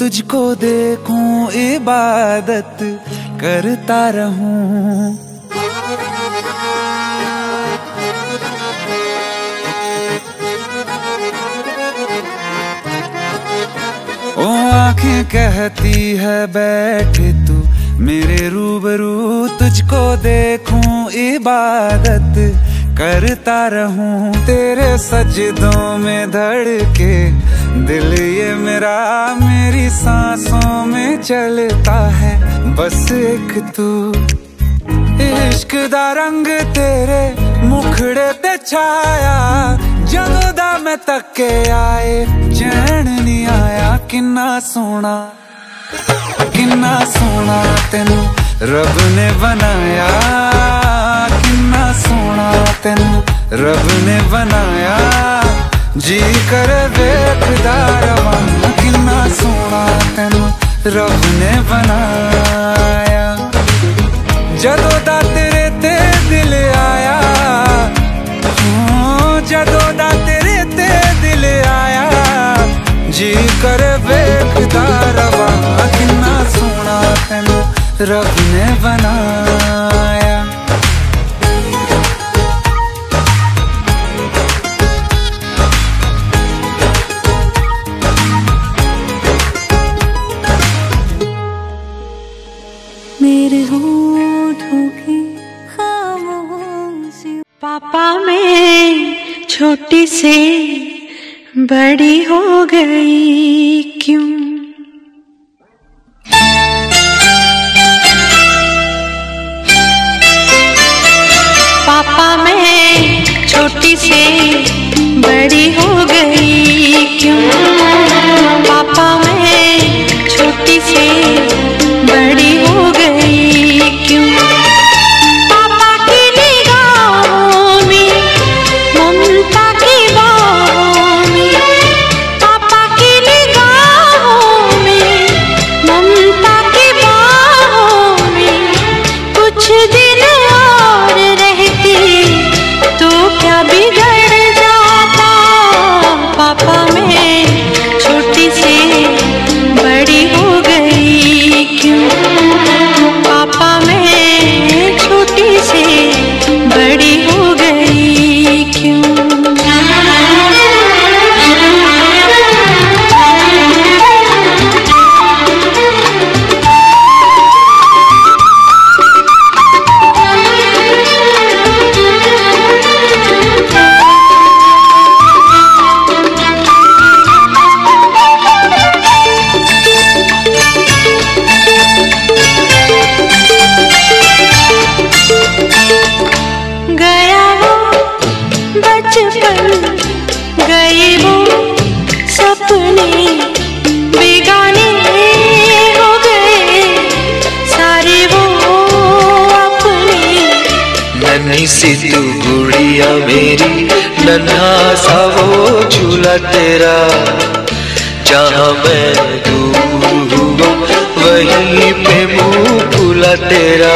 तुझको देखूँ, इबादत करता रहूँ। ओ, आँखें कहती है, बैठ तू। मेरे रूबरू तुझको देखूँ, इबादत करता रहूँ। तेरे सजदों में धड़के दिल ये मेरा मेरी सांसों में चलता है बस एक तू इश्क दा रंग तेरे मुखड़े ते छाया ਜਦੋਂ ਦਾ ਮੈਂ ਤੱਕੇ ਆਏ ਚੈਨ ਨਹੀਂ ਆਇਆ ਕਿੰਨਾ ਸੋਹਣਾ ਕਿੰਨਾ ਸੋਹਣਾ ਤੈਨੂੰ ਰੱਬ ਨੇ ਬਣਾਇਆ ਕਿੰਨਾ ਸੋਹਣਾ ਤੈਨੂੰ ਰੱਬ ਨੇ ਬਣਾਇਆ ਜੀ ਕਰ ਵੇਖਦਾ ਰਵਾਂ ਕਿੰਨਾ ਸੋਹਣਾ ਤੈਨੂੰ ਰੱਬ ਨੇ ਬਣਾਇਆ। ਜਦੋਂ ਦਾ ਤੇਰੇ ਤੇ ਦਿਲ ਆਇਆ ਜਦੋਂ ਦਾ ਤੇਰੇ ਤੇ ਦਿਲ ਆਇਆ, ਜੀ ਕਰ ਵੇਖਦਾ ਰਵਾਂ ਕਿੰਨਾ ਸੋਹਣਾ ਤੈਨੂੰ ਰੱਬ ਨੇ ਬਣਾਇਆ। पापा मैं छोटी से बड़ी हो गई, क्यों? पापा मैं छोटी से बड़ी हो गई, क्यों? नन्ही सी तू गुड़िया मेरी, नन्हा सा वो झूला तेरा। जहाँ मैं दूर हूँ, वहीं पे मुँह खुला तेरा।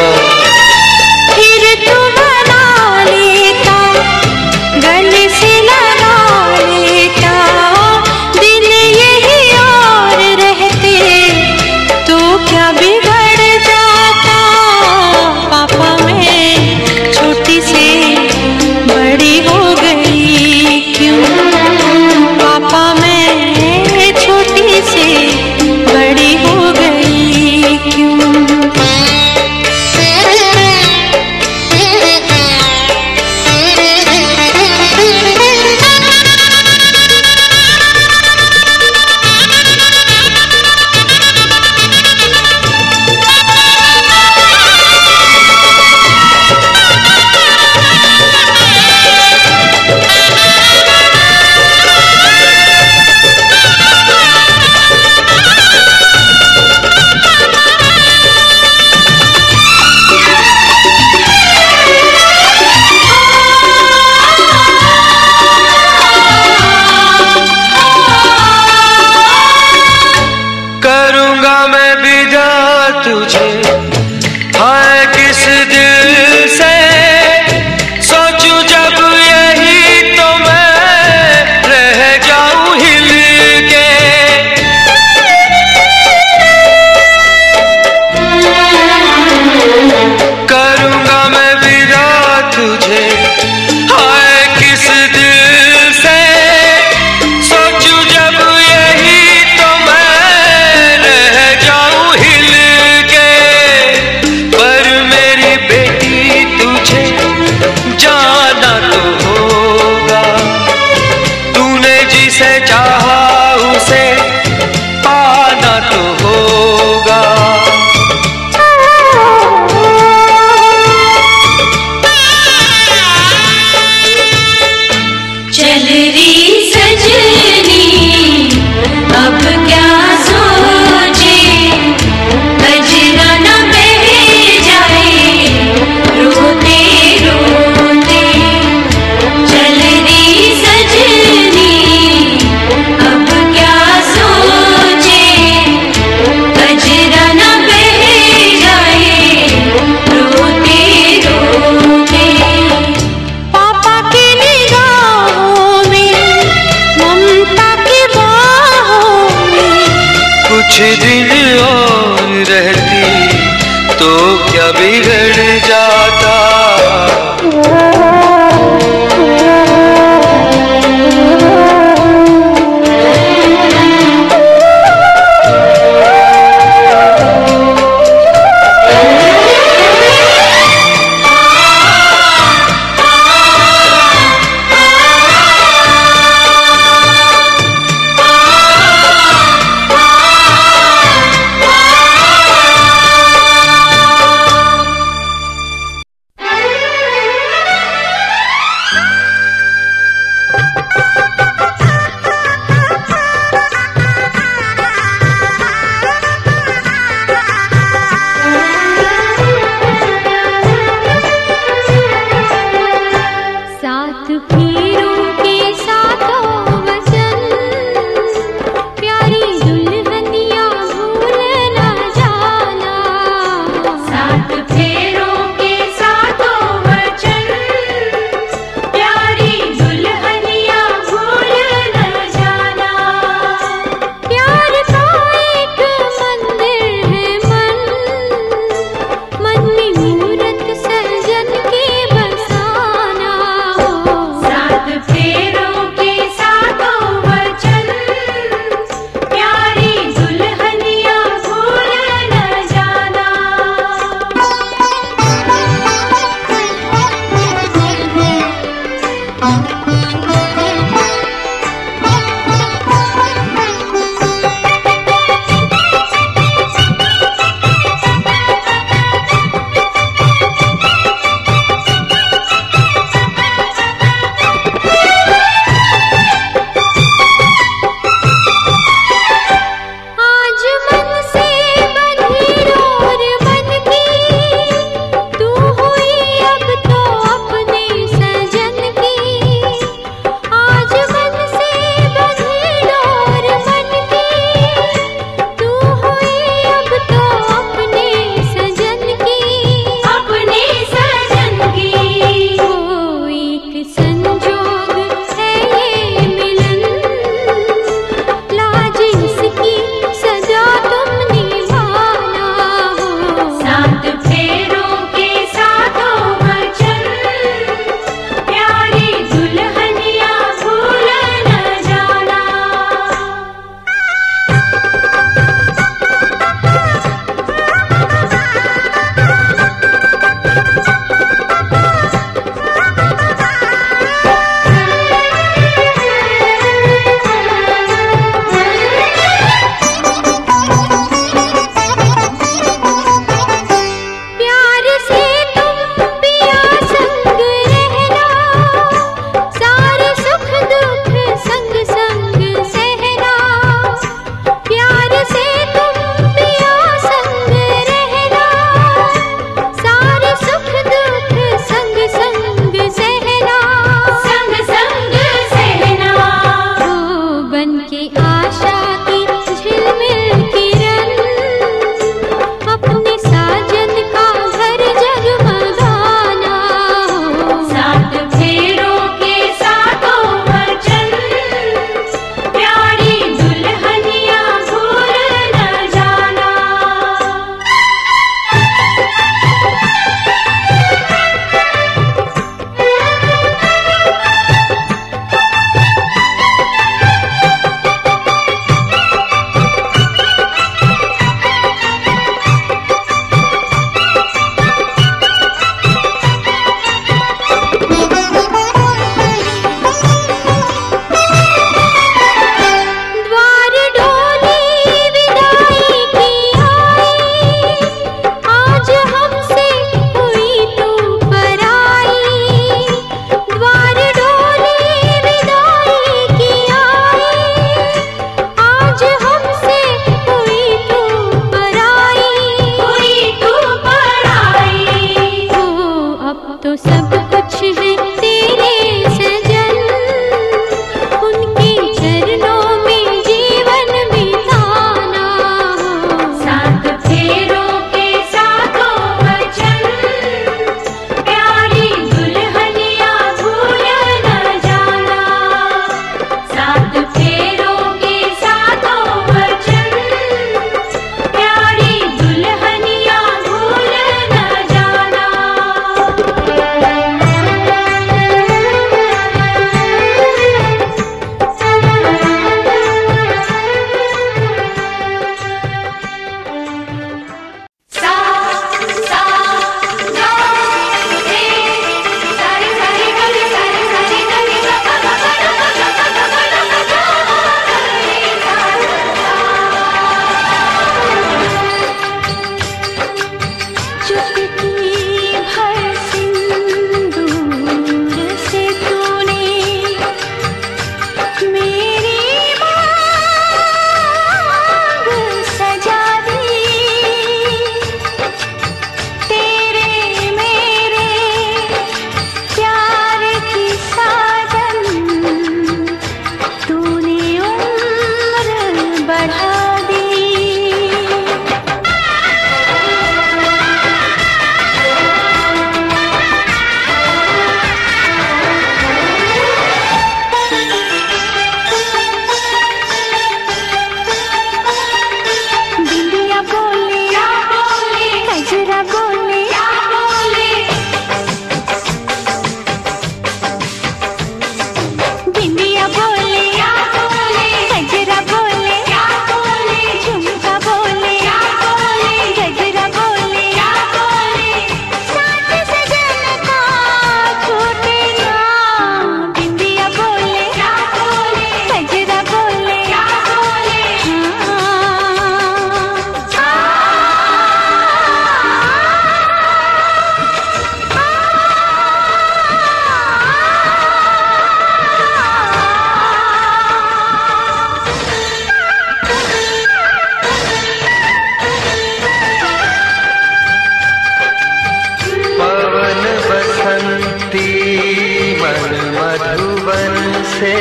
मन मधुबन से।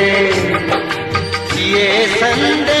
ये संदेश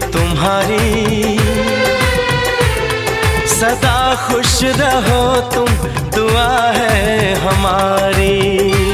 तुम्हारी। सदा खुश रहो तुम दुआ है हमारी।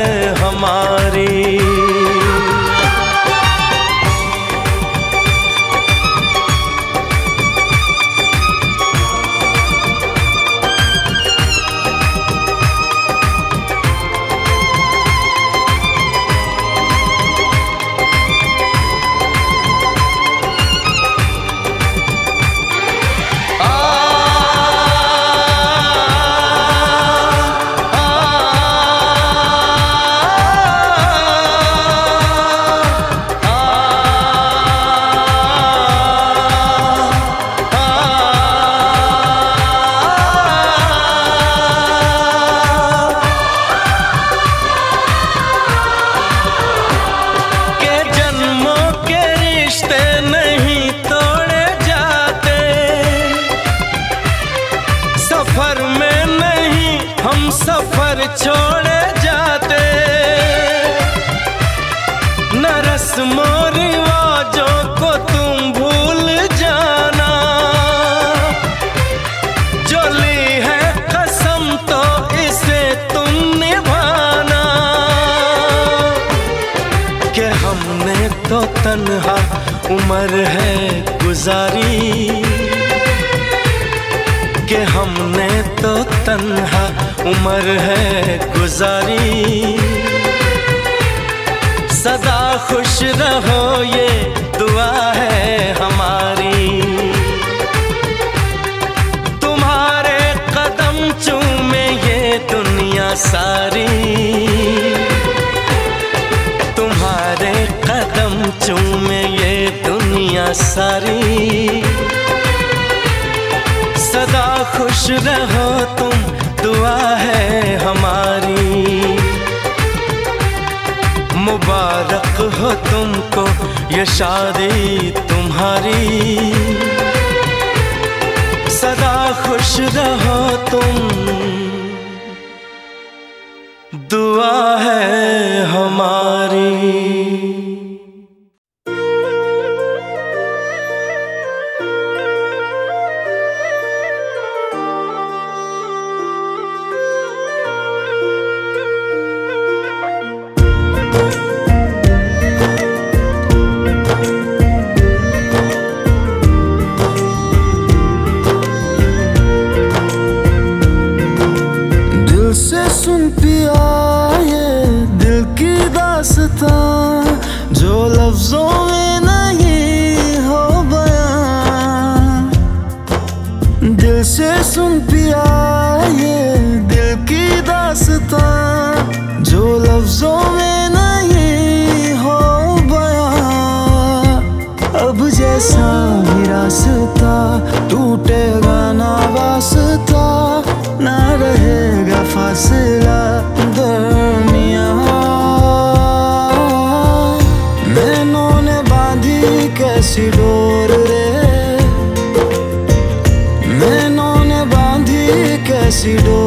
सारी। तुम्हारे कदम चूमे ये दुनिया सारी। सदा खुश रहो तुम, दुआ है हमारी। मुबारक हो तुमको ये शादी तुम्हारी। सदा खुश रहो तुम दुआ है हमारी। डोर रे। मैनों ने बांधी कैसी डोर?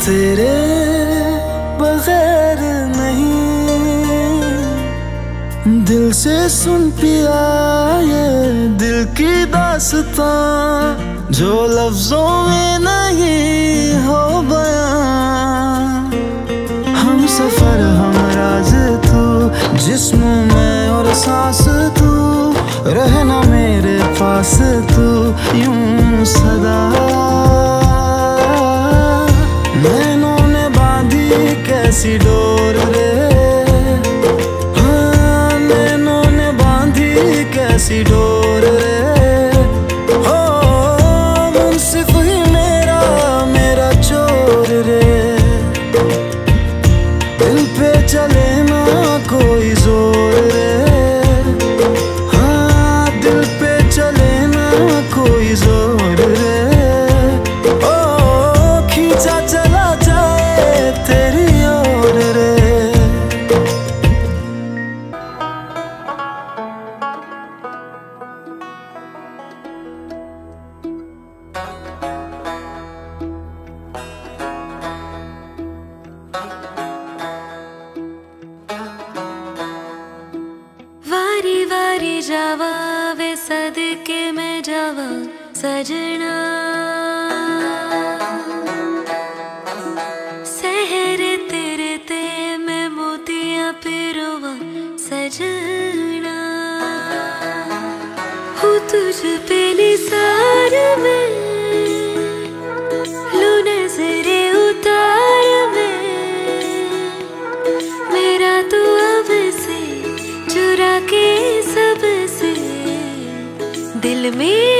तेरे बगैर नहीं। दिल से सुन पिया ये दिल की दासता, जो लफ्जों में नहीं हो बयां। हम सफ़र, हम राज तू, जिस्म में और सांस तू, रहना मेरे पास तू, यूँ सदा। ऐसी डोर रे। हाँ नैनों ने बांधी कैसी डोर। तुझ पे उतार में। मेरा तू अब से चुरा के दिल में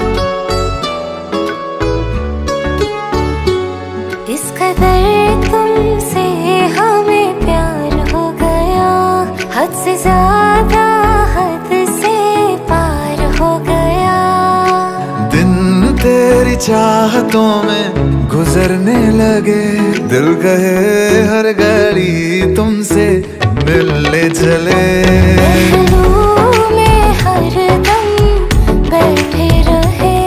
चाहतों में गुजरने लगे। दिल कहे हर घड़ी तुमसे मिलने चले। महलों में हरदम बैठे रहे।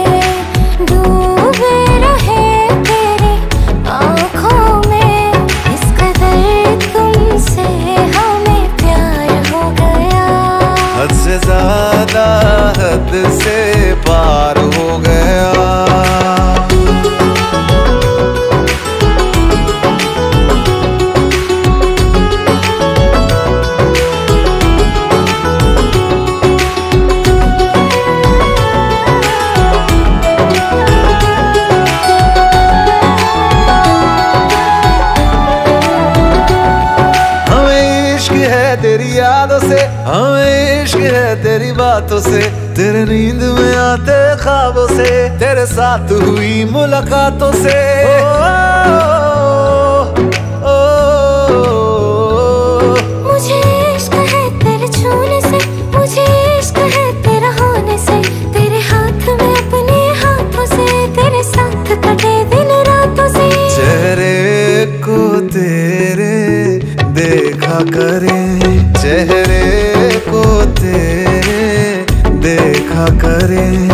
डूबे रहे तेरी आँखों में। इस कदर तुमसे हमें प्यार हो गया। हद से ज़्यादा हद से पार तेरी बातों से तेरे नींद में आते ख्वाबों से तेरे साथ हुई मुलाकातों से मुझे है तेरे है होने से तेरे हाथ में हाथों से तेरे साथ कटे दिन रातों से चेहरे को तेरे देखा करें चेहरे करें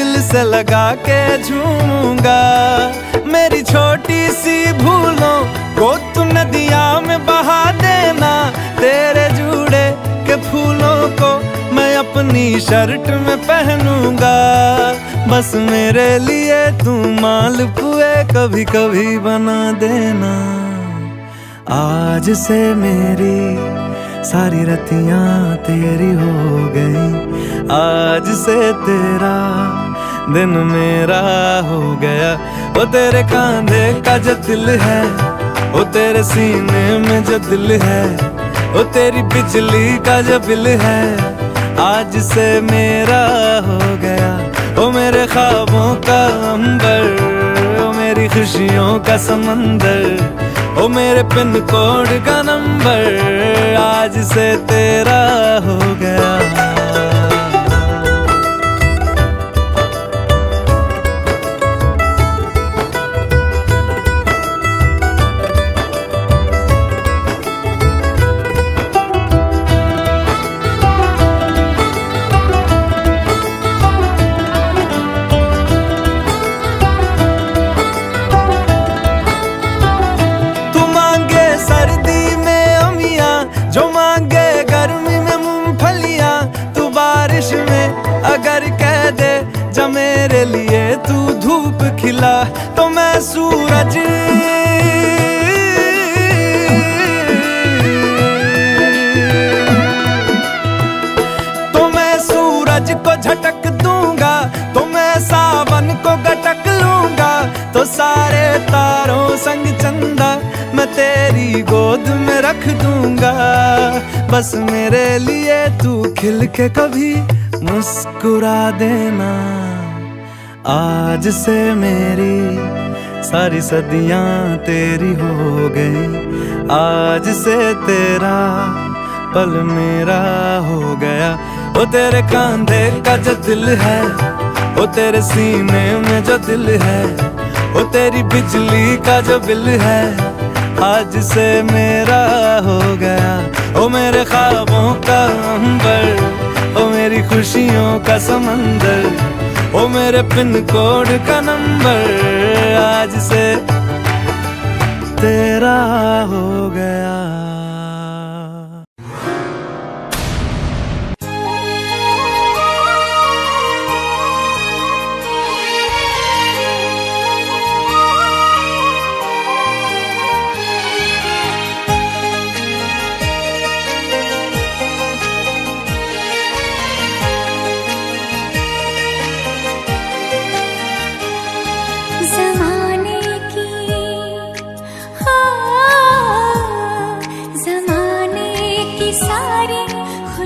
दिल से लगा के झूमूँगा। मेरी छोटी सी भूलों को तू नदिया में बहा देना। तेरे जूड़े के फूलों को मैं अपनी शर्ट में पहनूँगा। बस मेरे लिए तू माल पुए कभी कभी बना देना। आज से मेरी सारी रतियाँ तेरी हो गई। आज से तेरा दिन मेरा हो गया। वो तेरे कांधे का जो दिल है वो तेरे सीने में जो दिल है वो तेरी बिजली का जो बिल है, आज से मेरा हो गया। वो मेरे ख्वाबों का अंबर वो मेरी खुशियों का समंदर, ओ मेरे पिन कोड का नंबर, आज से तेरा हो गया। गर्मी में मूंगफलियाँ, तू बारिश में अगर कह दे जब मेरे लिए तू धूप खिला तो मैं सूरज तो मैं सूरज को झटक दूँगा तो मैं सावन को गटक लूँगा तो सारे तारों संग चंदा मैं तेरी गोद में रख दूँगा। बस मेरे लिए तू खिल के कभी मुस्कुरा देना। आज से मेरी सारी सदियाँ तेरी हो गई। आज से तेरा पल मेरा हो गया। वो तेरे कांधे का जो दिल है वो तेरे सीने में जो दिल है वो तेरी बिजली का जो बिल है, आज से मेरा हो गया। ओ मेरे ख्वाबों का अंबर, ओ मेरी खुशियों का समंदर, ओ मेरे पिन कोड का नंबर, आज से तेरा हो गया।